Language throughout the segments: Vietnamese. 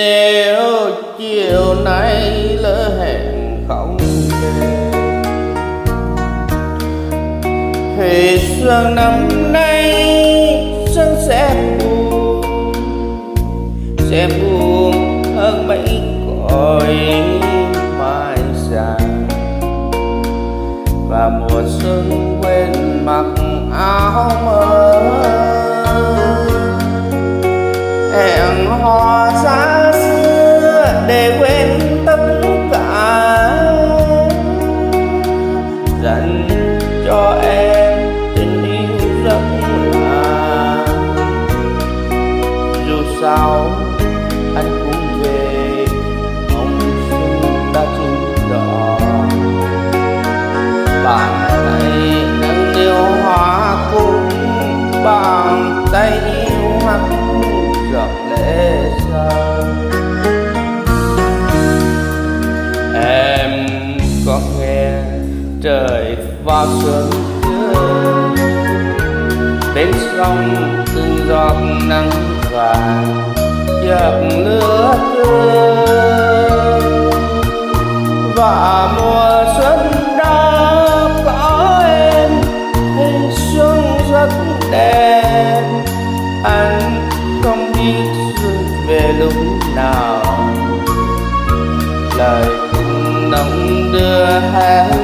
nếu chiều nay lỡ hẹn không về, thì xuân năm nay xuân sẽ buồn sẽ buồn hơn mấy cõi mai già. Và mùa xuân quên mặc áo mơ mắt giọt lệ rơi em có nghe trời vào xuân chưa? Bên sông từng giọt nắng vàng giọt lửa tươi và mùa nào? Lời cũng nồng đưa hát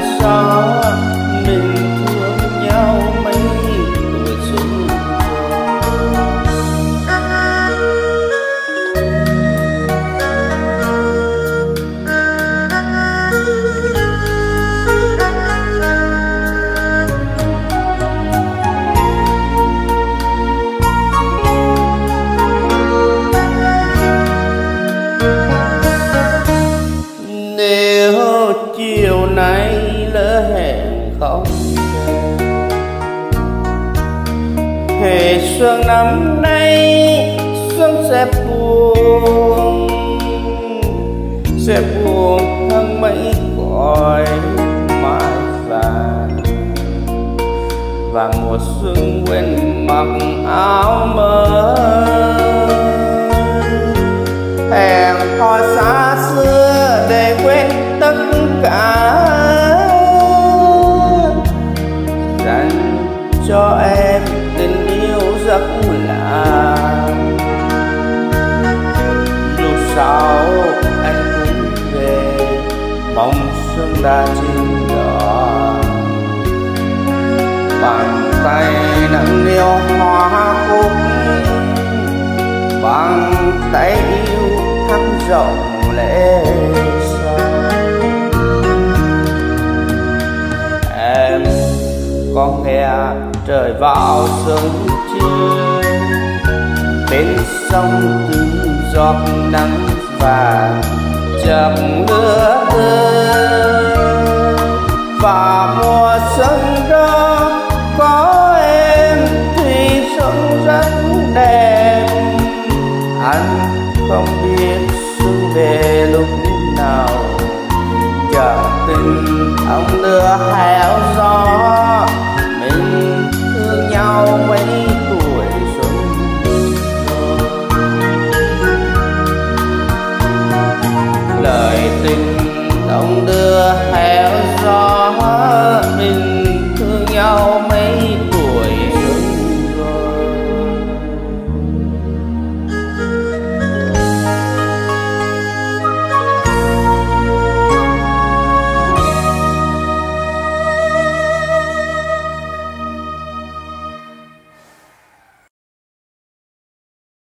lỡ hẹn không về hè xuân năm nay xuân sẽ buồn sẽ buồn hơn mấy cõi mai vàng và mùa xuân quên mặc áo mới hẹn hò xa xưa để quên tất cả em tình yêu rất lạ dù sao anh cũng về mong xuân đã chín đỏ bàn tay nặng niu hoa cúc bằng tay yêu thắm rộng lễ xa em có nghe trời vào sớm chiều bên sông từng giọt nắng vàng chợt mưa tươi và mùa xuân lòng tình